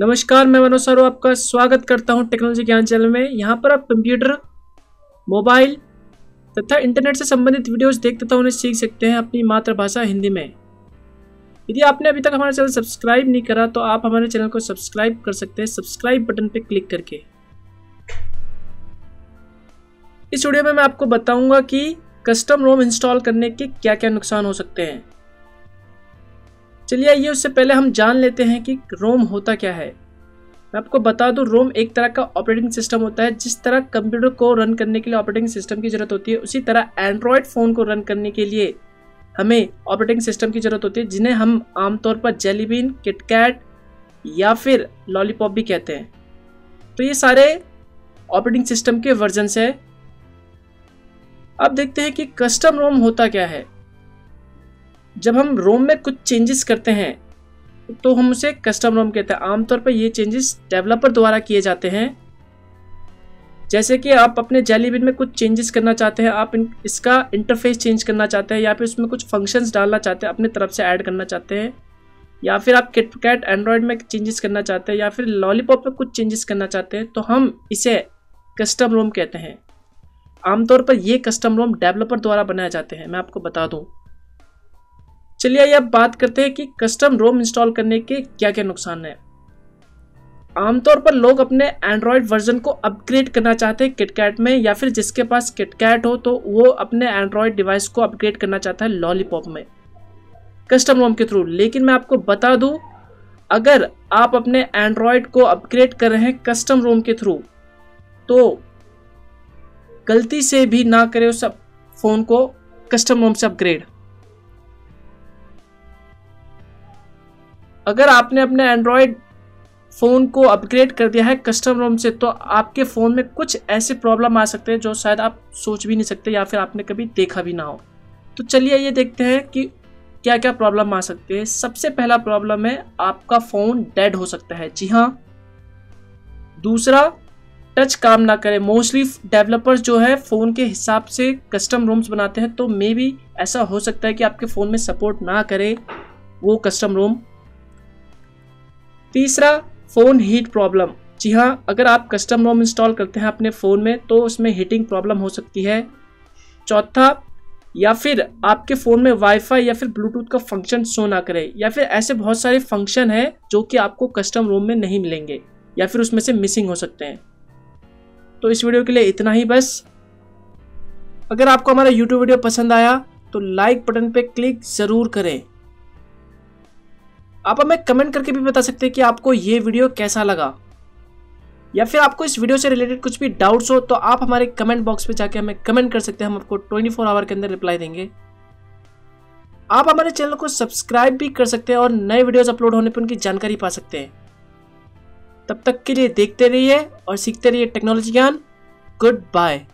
नमस्कार, मैं मनोज सर आपका स्वागत करता हूँ टेक्नोलॉजी ज्ञान चैनल में। यहाँ पर आप कंप्यूटर, मोबाइल तथा इंटरनेट से संबंधित वीडियोस देख तथा उन्हें सीख सकते हैं अपनी मातृभाषा हिंदी में। यदि आपने अभी तक हमारा चैनल सब्सक्राइब नहीं करा तो आप हमारे चैनल को सब्सक्राइब कर सकते हैं, सब्सक्राइब बटन पर क्लिक करके। इस वीडियो में मैं आपको बताऊँगा कि कस्टम रोम इंस्टॉल करने के क्या क्या नुकसान हो सकते हैं। चलिए आइए उससे पहले हम जान लेते हैं कि रोम होता क्या है। मैं आपको बता दूँ, रोम एक तरह का ऑपरेटिंग सिस्टम होता है, जिस तरह कंप्यूटर को रन करने के लिए ऑपरेटिंग सिस्टम की ज़रूरत होती है, उसी तरह एंड्रॉयड फ़ोन को रन करने के लिए हमें ऑपरेटिंग सिस्टम की ज़रूरत होती है, जिन्हें हम आमतौर पर जेलीबीन किटकैट या फिर लॉलीपॉप भी कहते हैं। तो ये सारे ऑपरेटिंग सिस्टम के वर्जन है। अब देखते हैं कि कस्टम रोम होता क्या है। जब हम रोम में कुछ चेंजेस करते हैं तो हम उसे कस्टम रोम कहते हैं। आमतौर पर ये चेंजेस डेवलपर द्वारा किए जाते हैं। जैसे कि आप अपने जेलीबिन में कुछ चेंजेस करना चाहते हैं, आप इसका इंटरफेस चेंज करना चाहते हैं, या फिर उसमें कुछ फ़ंक्शंस डालना चाहते हैं, अपने तरफ़ से ऐड करना चाहते हैं। या फिर आप किटकैट एंड्रॉयड में चेंजेस करना चाहते हैं, या फिर लॉलीपॉप में कुछ चेंजेस करना चाहते हैं तो हम इसे कस्टम रोम कहते हैं। आमतौर पर ये कस्टम रोम डेवलपर द्वारा बनाए जाते हैं। मैं आपको बता दूँ। चलिए अब बात करते हैं कि कस्टम रोम इंस्टॉल करने के क्या क्या नुकसान है। आमतौर पर लोग अपने एंड्रॉयड वर्जन को अपग्रेड करना चाहते हैं किटकैट में या फिर जिसके पास किटकैट हो तो वो अपने एंड्रॉयड डिवाइस को अपग्रेड करना चाहता है लॉलीपॉप में। कस्टम रोम के थ्रू लेकिन मैं आपको बता दूँ, अगर आप अपने एंड्रॉयड को अपग्रेड कर रहे हैं कस्टम रोम के थ्रू तो गलती से भी ना करें उस फ़ोन को कस्टम रोम से अपग्रेड अगर आपने अपने एंड्रॉयड फ़ोन को अपग्रेड कर दिया है कस्टम रोम से तो आपके फ़ोन में कुछ ऐसे प्रॉब्लम आ सकते हैं जो शायद आप सोच भी नहीं सकते या फिर आपने कभी देखा भी ना हो। तो चलिए ये देखते हैं कि क्या क्या प्रॉब्लम आ सकते हैं। सबसे पहला प्रॉब्लम है, आपका फ़ोन डेड हो सकता है। जी हाँ। दूसरा टच काम ना करे। मोस्टली डेवलपर्स जो है फ़ोन के हिसाब से कस्टम रोम्स बनाते हैं तो मे भी ऐसा हो सकता है कि आपके फ़ोन में सपोर्ट ना करे वो कस्टम रोम तीसरा फ़ोन हीट प्रॉब्लम जी हाँ अगर आप कस्टम रोम इंस्टॉल करते हैं अपने फ़ोन में तो उसमें हीटिंग प्रॉब्लम हो सकती है। चौथा, या फिर आपके फ़ोन में वाईफाई या फिर ब्लूटूथ का फ़ंक्शन शो ना करे, या फिर ऐसे बहुत सारे फ़ंक्शन हैं जो कि आपको कस्टम रोम में नहीं मिलेंगे, या फिर उसमें से मिसिंग हो सकते हैं। तो इस वीडियो के लिए इतना ही बस। अगर आपको हमारा यूट्यूब वीडियो पसंद आया तो लाइक बटन पे क्लिक ज़रूर करें। आप हमें कमेंट करके भी बता सकते हैं कि आपको ये वीडियो कैसा लगा। या फिर आपको इस वीडियो से रिलेटेड कुछ भी डाउट्स हो तो आप हमारे कमेंट बॉक्स पे जाके हमें कमेंट कर सकते हैं। हम आपको 24 फोर आवर के अंदर रिप्लाई देंगे। आप हमारे चैनल को सब्सक्राइब भी कर सकते हैं और नए वीडियोस अपलोड होने पर उनकी जानकारी पा सकते हैं। तब तक के लिए देखते रहिए और सीखते रहिए टेक्नोलॉजी ज्ञान। Good bye.